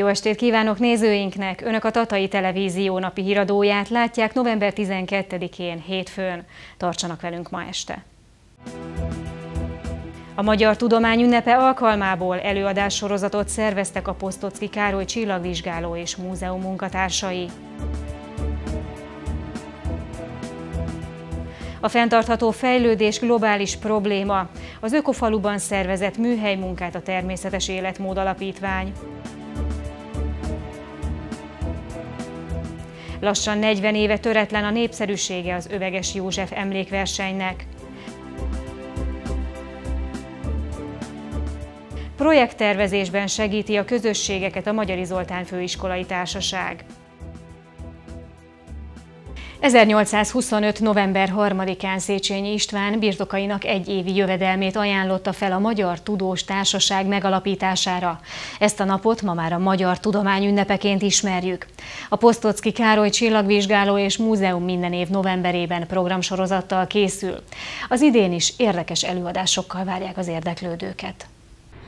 Jó estét kívánok nézőinknek! Önök a Tatai Televízió napi híradóját látják november 12-én hétfőn. Tartsanak velünk ma este! A Magyar Tudomány ünnepe alkalmából előadássorozatot szerveztek a Posztocki Károly Csillagvizsgáló és Múzeum munkatársai. A fenntartható fejlődés globális probléma. Az Ökofaluban szervezett műhely munkát a Természetes Életmód Alapítvány. Lassan 40 éve töretlen a népszerűsége az Öveges József emlékversenynek. Projekttervezésben segíti a közösségeket a Magyari Zoltán Főiskolai Társaság. 1825. november 3-án Széchenyi István birtokainak egy évi jövedelmét ajánlotta fel a Magyar Tudós Társaság megalapítására. Ezt a napot ma már a Magyar Tudomány ünnepeként ismerjük. A Posztocki Károly Csillagvizsgáló és Múzeum minden év novemberében programsorozattal készül. Az idén is érdekes előadásokkal várják az érdeklődőket.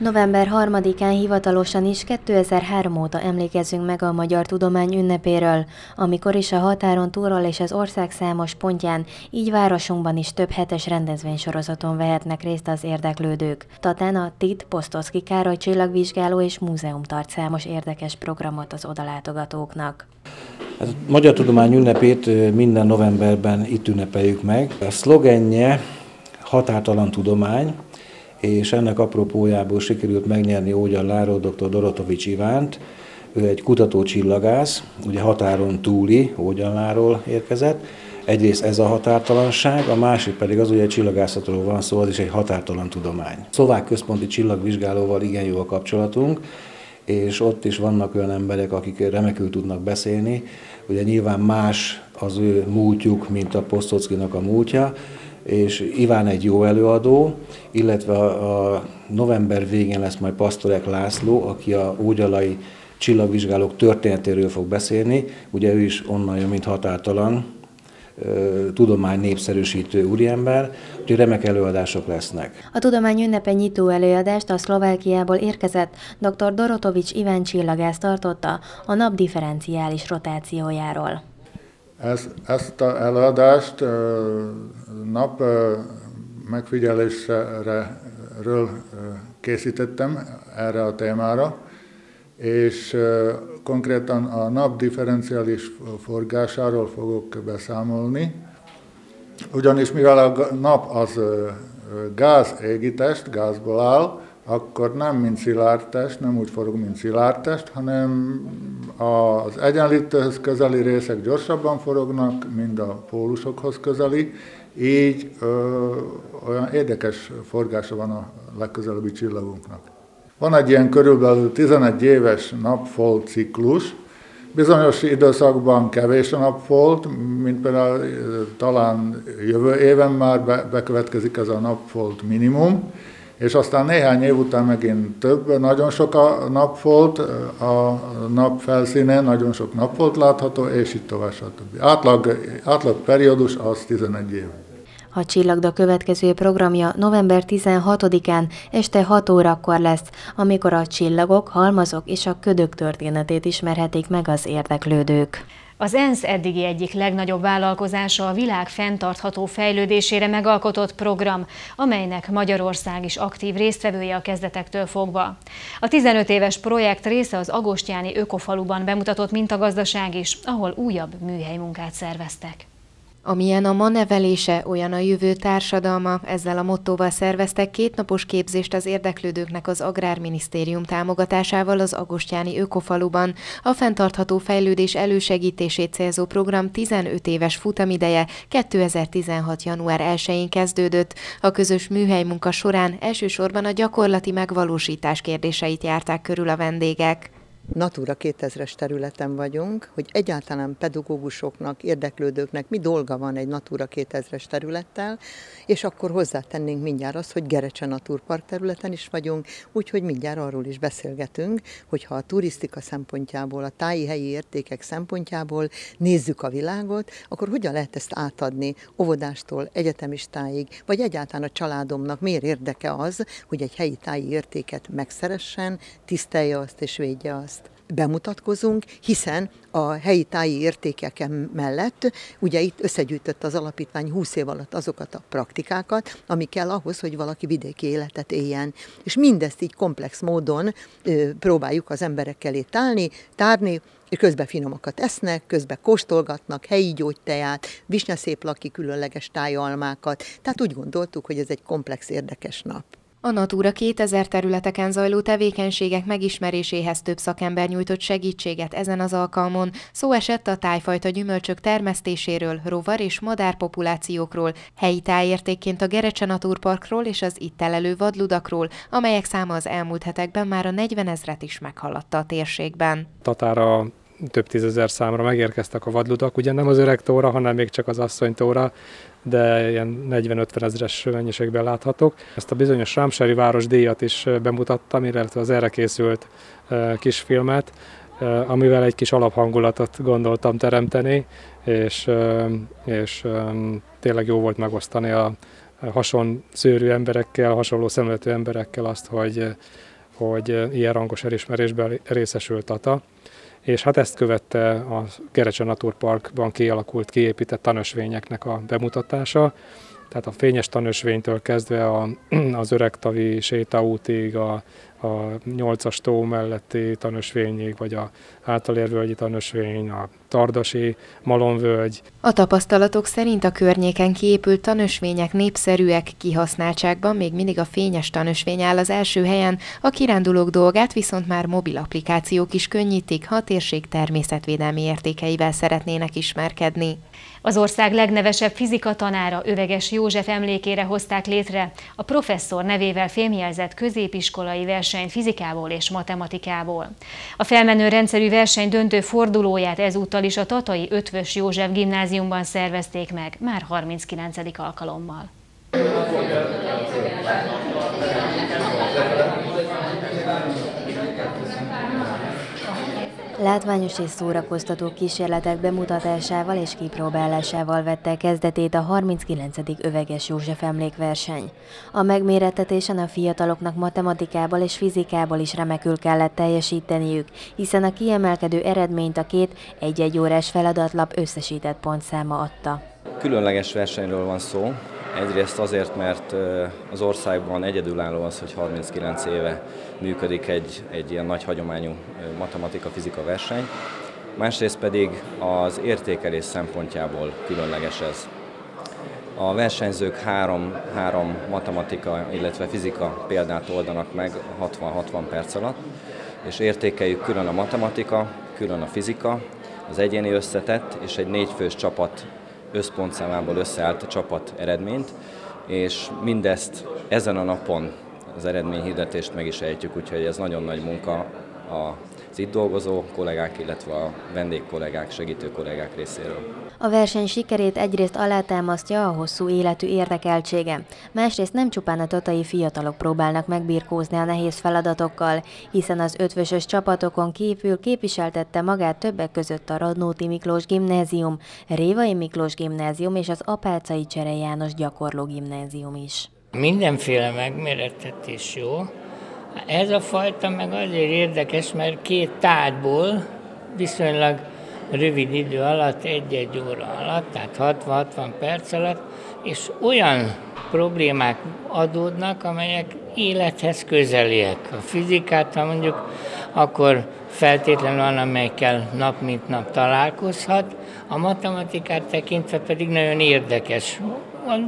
November 3-án hivatalosan is 2003 óta emlékezünk meg a Magyar Tudomány ünnepéről, amikor is a határon túlról és az ország számos pontján, így városunkban is több hetes rendezvénysorozaton vehetnek részt az érdeklődők. Tatán a TIT, Posztoszki Károly Csillagvizsgáló és Múzeum tart számos érdekes programot az odalátogatóknak. A Magyar Tudomány ünnepét minden novemberben itt ünnepeljük meg. A szlogenje határtalan tudomány, és ennek apropójából sikerült megnyerni Ógyar Láról dr. Dorotovics Ivánt, ő egy kutató csillagász, ugye határon túli Ógyanláról érkezett. Egyrészt ez a határtalanság, a másik pedig az, hogy egy csillagászatról van szó, az is egy határtalan tudomány. Szlovák központi csillagvizsgálóval igen jó a kapcsolatunk, és ott is vannak olyan emberek, akik remekül tudnak beszélni. Ugye nyilván más az ő múltjuk, mint a Posztockinak a múltja, és Iván egy jó előadó, illetve a, a november végén lesz majd Pastorek László, aki a ógyalai csillagvizsgálók történetéről fog beszélni. Ugye ő is onnan jön, mint határtalan, tudomány népszerűsítő úriember, úgyhogy remek előadások lesznek. A tudomány ünnepe nyitó előadást a Szlovákiából érkezett dr. Dorotovics Iván csillagász tartotta a nap differenciális rotációjáról. Ez, ezt a előadást nap megfigyelésről készítettem erre a témára, és konkrétan a nap differenciális forgásáról fogok beszámolni, ugyanis mivel a nap az gáz égitest, gázból áll, akkor nem mint szilárd test, nem úgy forog, mint szilárd test, hanem az egyenlítőhöz közeli részek gyorsabban forognak, mint a pólusokhoz közeli, így ö, olyan érdekes forgása van a legközelebbi csillagunknak. Van egy ilyen körülbelül 11 éves napfolt ciklus, Bizonyos időszakban kevés a napfolt, mint például talán jövő éven már bekövetkezik ez a napfolt minimum, és aztán néhány év után megint több, nagyon sok a napfolt, a nap felszínén nagyon sok napfolt látható, és itt tovább, stb. Átlag, átlag periódus az 11 év. A Csillagda következő programja november 16-án este 6 órakor lesz, amikor a csillagok, halmazok és a ködök történetét ismerhetik meg az érdeklődők. Az ENSZ eddigi egyik legnagyobb vállalkozása a világ fenntartható fejlődésére megalkotott program, amelynek Magyarország is aktív résztvevője a kezdetektől fogva. A 15 éves projekt része az Agostyáni Ökofaluban bemutatott mintagazdaság is, ahol újabb műhelymunkát szerveztek. Amilyen a ma nevelése, olyan a jövő társadalma, ezzel a mottóval szerveztek kétnapos képzést az érdeklődőknek az Agrárminisztérium támogatásával az Agostyáni Ökofaluban. A fenntartható fejlődés elősegítését célzó program 15 éves futamideje 2016. január 1-én kezdődött. A közös műhelymunka során elsősorban a gyakorlati megvalósítás kérdéseit járták körül a vendégek. Natura 2000-es területen vagyunk, hogy egyáltalán pedagógusoknak, érdeklődőknek mi dolga van egy Natura 2000-es területtel, és akkor hozzátennénk mindjárt azt, hogy Gerecse Naturpark területen is vagyunk, úgyhogy mindjárt arról is beszélgetünk, hogyha a turisztika szempontjából, a táji helyi értékek szempontjából nézzük a világot, akkor hogyan lehet ezt átadni óvodástól egyetemistáig, vagy egyáltalán a családomnak miért érdeke az, hogy egy helyi táji értéket megszeressen, tisztelje azt és védje azt. Bemutatkozunk, hiszen a helyi táji értékek mellett, ugye itt összegyűjtött az alapítvány 20 év alatt azokat a praktikákat, ami kell ahhoz, hogy valaki vidéki életet éljen. És mindezt így komplex módon ö, próbáljuk az emberek elé tálni, tárni, és közben finomakat esznek, közben kóstolgatnak helyi gyógyteját, visnyaszéplaki különleges tájalmákat. Tehát úgy gondoltuk, hogy ez egy komplex, érdekes nap. A Natura 2000 területeken zajló tevékenységek megismeréséhez több szakember nyújtott segítséget ezen az alkalmon. Szó esett a tájfajta gyümölcsök termesztéséről, rovar és madárpopulációkról, helyi tájértékként a Gerecse Naturparkról és az itt telelő vadludakról, amelyek száma az elmúlt hetekben már a 40 ezret is meghaladta a térségben. Tatára több tízezer számra megérkeztek a vadludak, ugye nem az öreg tóra, hanem még csak az asszonytóra, de ilyen 40-50 ezeres mennyiségben láthatók. Ezt a bizonyos Rámsári város díjat is bemutattam, illetve az erre készült kisfilmet, amivel egy kis alaphangulatot gondoltam teremteni, és, és tényleg jó volt megosztani a hason szőrű emberekkel, hasonló szemletű emberekkel azt, hogy, hogy ilyen rangos elismerésben részesült Tata és hát ezt követte a Gerecse Naturparkban kialakult, kiépített tanösvényeknek a bemutatása, tehát a fényes tanösvénytől kezdve a, az öregtavi sétaútig, a, a nyolcas tó melletti tanösvényig, vagy a általérvölgyi tanösvény, a Tardasi Malonvölgy. A tapasztalatok szerint a környéken kiépült tanösvények népszerűek, kihasználtságban még mindig a fényes tanösvény áll az első helyen, a kirándulók dolgát viszont már mobil applikációk is könnyítik, ha a térség természetvédelmi értékeivel szeretnének ismerkedni. Az ország legnevesebb fizika tanára Öveges József emlékére hozták létre a professzor nevével fémjelzett középiskolai versenyt fizikából és matematikából. A felmenő rendszerű verseny döntő fordulóját ezúttal is a Tatai Ötvös József gimnáziumban szervezték meg, már 39. alkalommal. Látványos és szórakoztató kísérletek bemutatásával és kipróbálásával vette kezdetét a 39. Öveges József emlékverseny. A megmérettetésen a fiataloknak matematikából és fizikából is remekül kellett teljesíteniük, hiszen a kiemelkedő eredményt a két egy-egy órás feladatlap összesített pontszáma adta. Különleges versenyről van szó, Egyrészt azért, mert az országban egyedülálló az, hogy 39 éve működik egy, egy ilyen nagy hagyományú matematika-fizika verseny. Másrészt pedig az értékelés szempontjából különleges ez. A versenyzők három, három matematika, illetve fizika példát oldanak meg 60-60 perc alatt, és értékeljük külön a matematika, külön a fizika, az egyéni összetett és egy négyfős csapat összpontszámából összeállt a csapat eredményt, és mindezt ezen a napon az eredményhirdetést meg is ejtjük, úgyhogy ez nagyon nagy munka az itt dolgozó kollégák, illetve a vendégkollégák, segítő kollégák részéről. A verseny sikerét egyrészt alátámasztja a hosszú életű érdekeltsége, másrészt nem csupán a tatai fiatalok próbálnak megbirkózni a nehéz feladatokkal, hiszen az ötvösös csapatokon kívül képviseltette magát többek között a Radnóti Miklós Gimnázium, Révai Miklós Gimnázium és az Apácai Csere János Gyakorló Gimnázium is. Mindenféle megmérettetés jó. Ez a fajta meg azért érdekes, mert két tárgyból viszonylag rövid idő alatt, egy-egy óra alatt, tehát 60-60 perc alatt, és olyan problémák adódnak, amelyek élethez közeliek. A fizikát, ha mondjuk, akkor feltétlenül van, amelyekkel nap mint nap találkozhat, a matematikát tekintve pedig nagyon érdekes.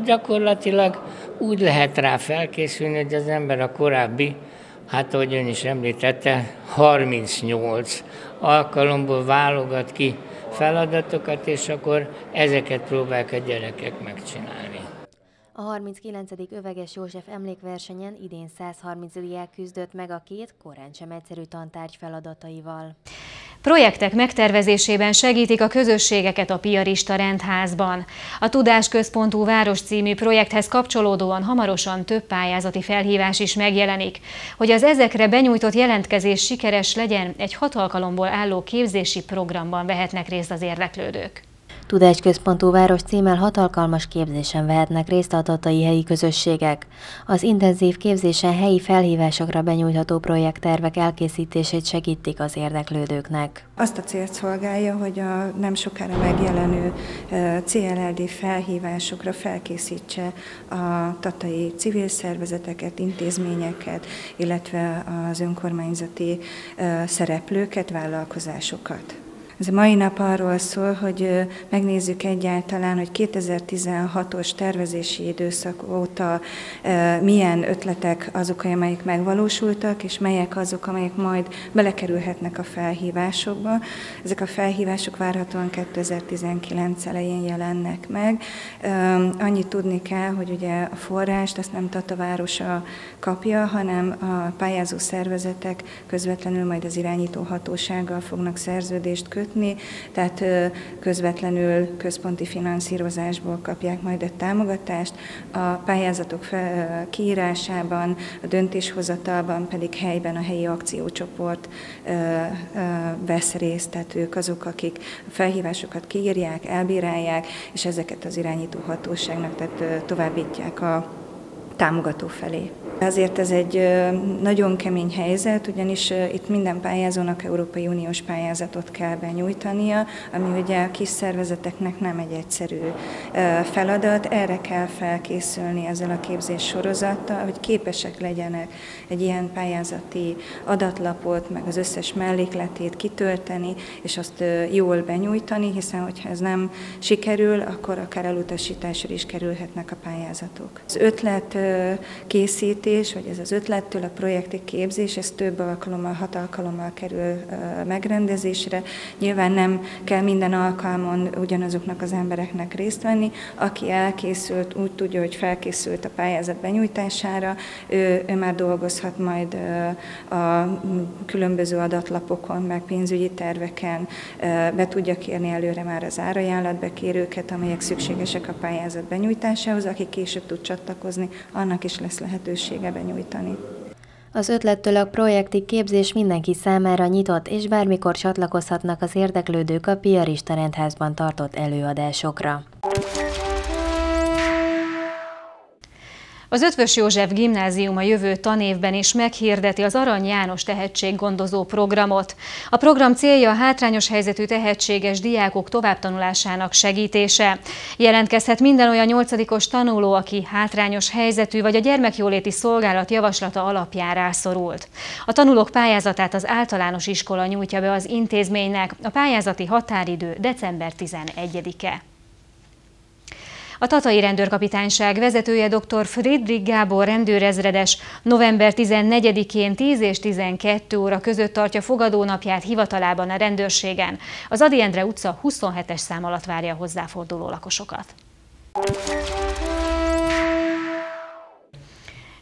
Gyakorlatilag úgy lehet rá felkészülni, hogy az ember a korábbi hát ahogy ön is említette, 38 alkalomból válogat ki feladatokat, és akkor ezeket próbálják a gyerekek megcsinálni. A 39. Öveges József emlékversenyen idén 130 diák küzdött meg a két korán sem egyszerű tantárgy feladataival. Projektek megtervezésében segítik a közösségeket a Piarista Rendházban. A Tudásközpontú Város című projekthez kapcsolódóan hamarosan több pályázati felhívás is megjelenik. Hogy az ezekre benyújtott jelentkezés sikeres legyen, egy hat alkalomból álló képzési programban vehetnek részt az érdeklődők. Tudásközpontú város címmel hat alkalmas képzésen vehetnek részt a tatai helyi közösségek. Az intenzív képzésen helyi felhívásokra benyújtható projekttervek elkészítését segítik az érdeklődőknek. Azt a célt szolgálja, hogy a nem sokára megjelenő CLLD felhívásokra felkészítse a tatai civil szervezeteket, intézményeket, illetve az önkormányzati szereplőket, vállalkozásokat. Ez a mai nap arról szól, hogy megnézzük egyáltalán, hogy 2016-os tervezési időszak óta milyen ötletek azok, amelyek megvalósultak, és melyek azok, amelyek majd belekerülhetnek a felhívásokba. Ezek a felhívások várhatóan 2019 elején jelennek meg. Annyit tudni kell, hogy ugye a forrást azt nem Tata városa kapja, hanem a pályázó szervezetek közvetlenül majd az irányító hatósággal fognak szerződést kötni, kötni, tehát közvetlenül központi finanszírozásból kapják majd a támogatást, a pályázatok kiírásában, a döntéshozatalban pedig helyben a helyi akciócsoport vesz részt, tehát ők azok, akik a felhívásokat kiírják, elbírálják, és ezeket az irányító hatóságnak tehát továbbítják a támogató felé. Azért ez egy nagyon kemény helyzet, ugyanis itt minden pályázónak Európai Uniós pályázatot kell benyújtania, ami ugye a kis szervezeteknek nem egy egyszerű feladat. Erre kell felkészülni ezzel a képzés sorozattal, hogy képesek legyenek egy ilyen pályázati adatlapot, meg az összes mellékletét kitölteni, és azt jól benyújtani, hiszen hogyha ez nem sikerül, akkor akár elutasításra is kerülhetnek a pályázatok. Az ötlet készítés, vagy ez az ötlettől a projekti képzés, ez több alkalommal, hat alkalommal kerül megrendezésre. Nyilván nem kell minden alkalmon ugyanazoknak az embereknek részt venni. Aki elkészült, úgy tudja, hogy felkészült a pályázat benyújtására, ő, ő már dolgozhat majd a különböző adatlapokon, meg pénzügyi terveken, be tudja kérni előre már az árajánlatbekérőket, amelyek szükségesek a pályázat benyújtásához, aki később tud csatlakozni, annak is lesz lehetősége benyújtani. Az ötlettől a projektig képzés mindenki számára nyitott, és bármikor csatlakozhatnak az érdeklődők a Piarista rendházban tartott előadásokra. Az Ötvös József Gimnázium a jövő tanévben is meghirdeti az Arany János tehetséggondozó programot. A program célja a hátrányos helyzetű tehetséges diákok továbbtanulásának segítése. Jelentkezhet minden olyan nyolcadikos tanuló, aki hátrányos helyzetű vagy a gyermekjóléti szolgálat javaslata alapján rászorult. A tanulók pályázatát az általános iskola nyújtja be az intézménynek. A pályázati határidő december 11-e. A Tatai Rendőrkapitányság vezetője dr. Friedrich Gábor rendőrezredes november 14-én 10 és 12 óra között tartja fogadónapját hivatalában a rendőrségen. Az Adi Endre utca 27-es szám alatt várja hozzáforduló lakosokat.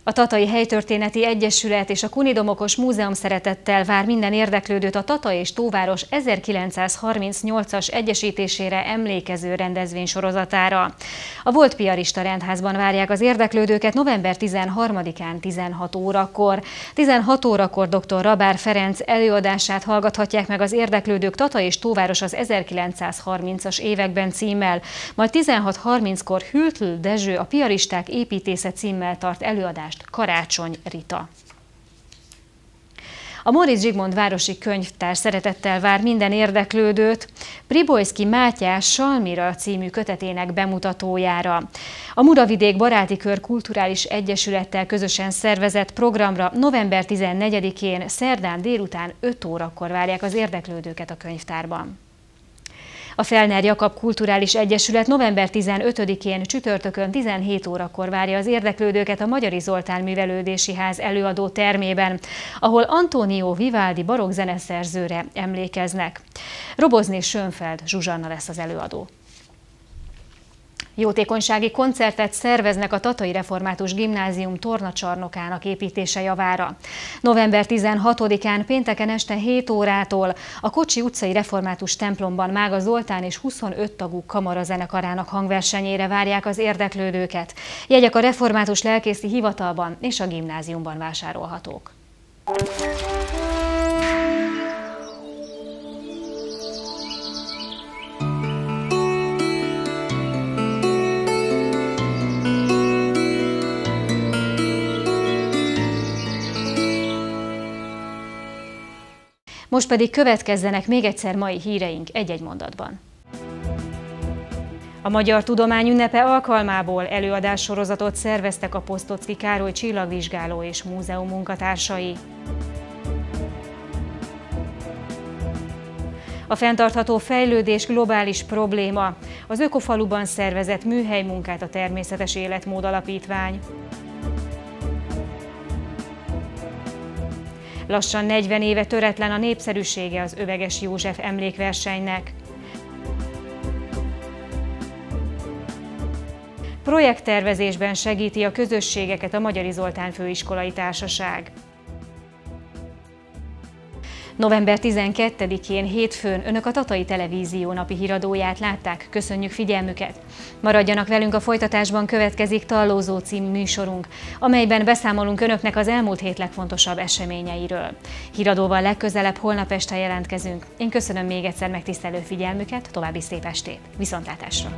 A Tatai Helytörténeti Egyesület és a Kunidomokos Múzeum szeretettel vár minden érdeklődőt a Tata és Tóváros 1938-as egyesítésére emlékező rendezvény sorozatára. A volt piarista rendházban várják az érdeklődőket november 13-án 16 órakor. 16 órakor dr. Rabár Ferenc előadását hallgathatják meg az érdeklődők Tata és Tóváros az 1930-as években címmel, majd 16.30-kor Hültl Dezső a Piaristák építésze címmel tart előadást előadást Karácsony Rita. A Móricz Zsigmond Városi Könyvtár szeretettel vár minden érdeklődőt Pribojszki Mátyás Salmira című kötetének bemutatójára. A Muravidék Baráti Kör Kulturális Egyesülettel közösen szervezett programra november 14-én szerdán délután 5 órakor várják az érdeklődőket a könyvtárban. A Felner Jakab Kulturális Egyesület november 15-én csütörtökön 17 órakor várja az érdeklődőket a Magyari Zoltán Művelődési Ház előadó termében, ahol Antonio Vivaldi barokk zeneszerzőre emlékeznek. Robozni Sönfeld Zsuzsanna lesz az előadó. Jótékonysági koncertet szerveznek a Tatai Református Gimnázium tornacsarnokának építése javára. November 16-án pénteken este 7 órától a Kocsi utcai Református templomban Mága Zoltán és 25 tagú kamara zenekarának hangversenyére várják az érdeklődőket. Jegyek a Református Lelkészi Hivatalban és a gimnáziumban vásárolhatók. Most pedig következzenek még egyszer mai híreink egy-egy mondatban. A Magyar Tudomány ünnepe alkalmából előadássorozatot szerveztek a Posztocki Károly csillagvizsgáló és múzeum munkatársai. A fenntartható fejlődés globális probléma. Az Ökofaluban szervezett műhelymunkát a Természetes Életmód Alapítvány. Lassan 40 éve töretlen a népszerűsége az Öveges József emlékversenynek. Projekttervezésben segíti a közösségeket a Magyari Zoltán Főiskolai Társaság. November 12-én hétfőn Önök a Tatai Televízió napi híradóját látták. Köszönjük figyelmüket! Maradjanak velünk a folytatásban következik Tallózó című műsorunk, amelyben beszámolunk Önöknek az elmúlt hét legfontosabb eseményeiről. Híradóval legközelebb holnap este jelentkezünk. Én köszönöm még egyszer megtisztelő figyelmüket, további szép estét! Viszontlátásra!